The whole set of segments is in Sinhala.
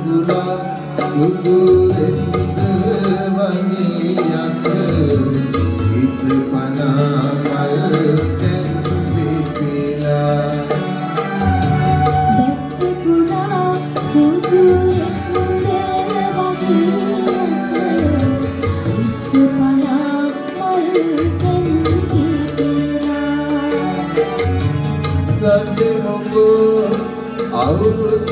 දුලා සුදුරෙන්ද වගේ යස හිත පනාමල් තැන්විපිලා බැත්තුපුනා සුදුරෙන්ද වගේ Sunday morning, I would.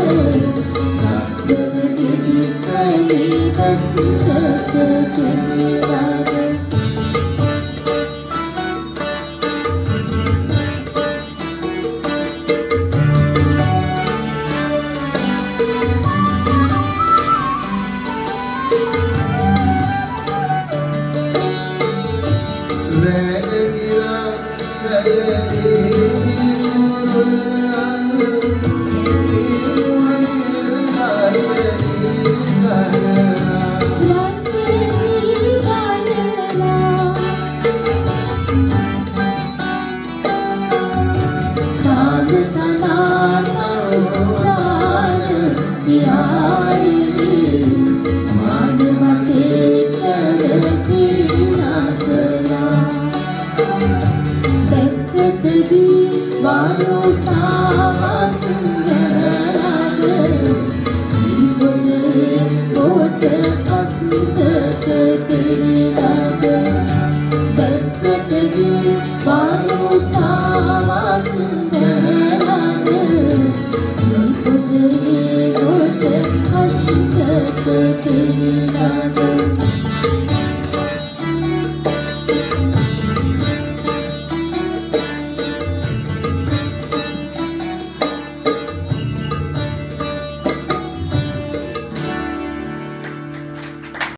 Jagadish baby, my Rosa,